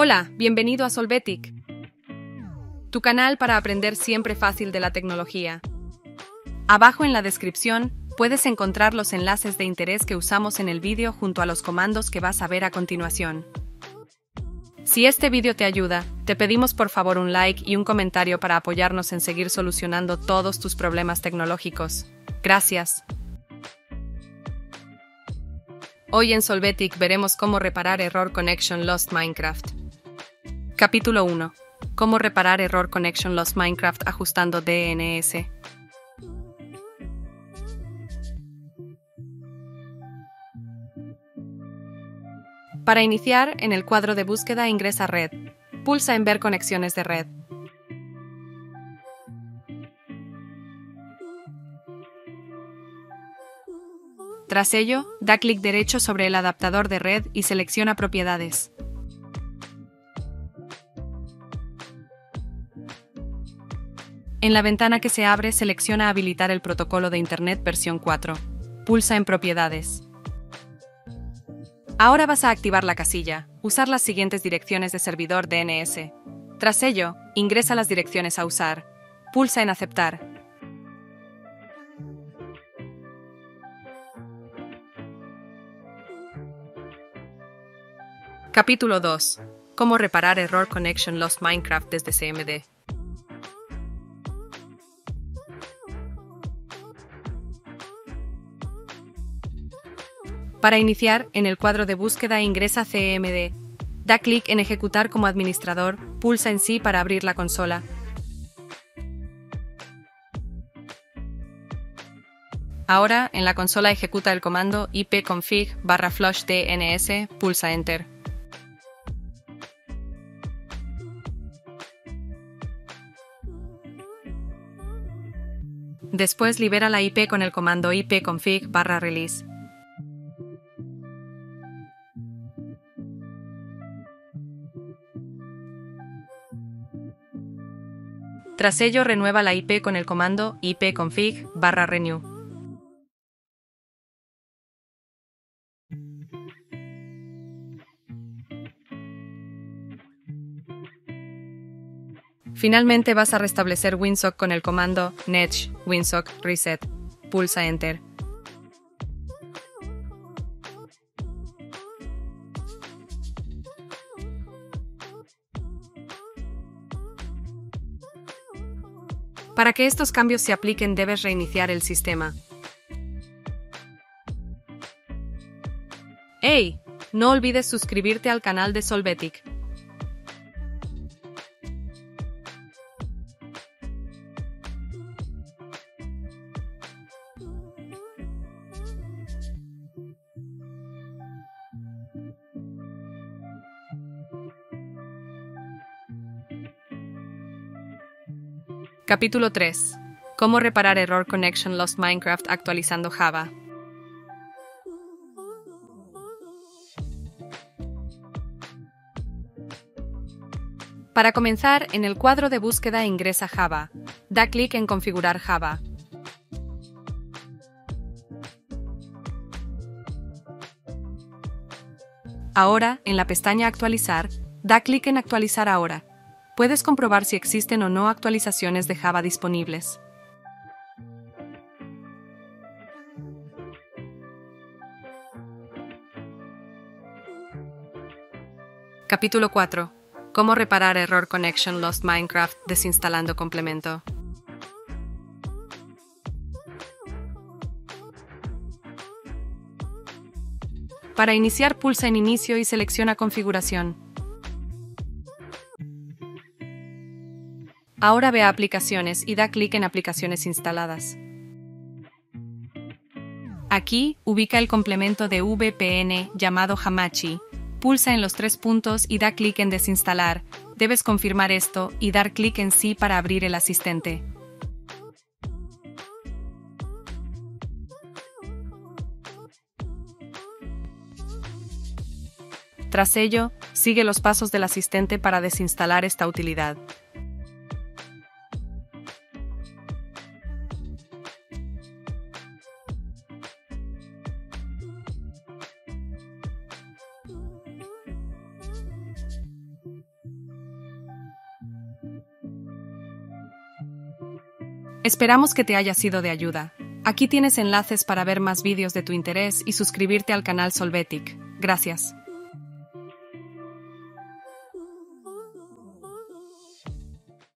Hola, bienvenido a Solvetic, tu canal para aprender siempre fácil de la tecnología. Abajo en la descripción puedes encontrar los enlaces de interés que usamos en el vídeo junto a los comandos que vas a ver a continuación. Si este vídeo te ayuda, te pedimos por favor un like y un comentario para apoyarnos en seguir solucionando todos tus problemas tecnológicos. Gracias. Hoy en Solvetic veremos cómo reparar Error Connection Lost Minecraft. Capítulo 1. Cómo reparar Error Connection Lost Minecraft ajustando DNS. Para iniciar, en el cuadro de búsqueda ingresa Red. Pulsa en Ver conexiones de red. Tras ello, da clic derecho sobre el adaptador de red y selecciona Propiedades. En la ventana que se abre, selecciona Habilitar el protocolo de Internet versión 4. Pulsa en Propiedades. Ahora vas a activar la casilla, usar las siguientes direcciones de servidor DNS. Tras ello, ingresa las direcciones a usar. Pulsa en Aceptar. Capítulo 2. Cómo reparar Error Connection Lost Minecraft desde CMD. Para iniciar, en el cuadro de búsqueda ingresa CMD. Da clic en Ejecutar como administrador, pulsa en sí para abrir la consola. Ahora, en la consola ejecuta el comando ipconfig barra flush dns, pulsa Enter. Después libera la IP con el comando ipconfig barra release. Tras ello, renueva la IP con el comando ipconfig barra renew. Finalmente vas a restablecer WinSock con el comando netsh winsock reset. Pulsa Enter. Para que estos cambios se apliquen debes reiniciar el sistema. ¡Hey! No olvides suscribirte al canal de Solvetic. Capítulo 3. Cómo reparar Error Connection Lost Minecraft actualizando Java. Para comenzar, en el cuadro de búsqueda ingresa Java. Da clic en Configurar Java. Ahora, en la pestaña Actualizar, da clic en Actualizar ahora puedes comprobar si existen o no actualizaciones de Java disponibles. Capítulo 4. Cómo reparar Error Connection Lost Minecraft desinstalando complemento. Para iniciar pulsa en Inicio y selecciona Configuración. Ahora ve a Aplicaciones y da clic en Aplicaciones instaladas. Aquí ubica el complemento de VPN llamado Hamachi. Pulsa en los tres puntos y da clic en Desinstalar. Debes confirmar esto y dar clic en Sí para abrir el asistente. Tras ello, sigue los pasos del asistente para desinstalar esta utilidad. Esperamos que te haya sido de ayuda. Aquí tienes enlaces para ver más vídeos de tu interés y suscribirte al canal Solvetic. Gracias.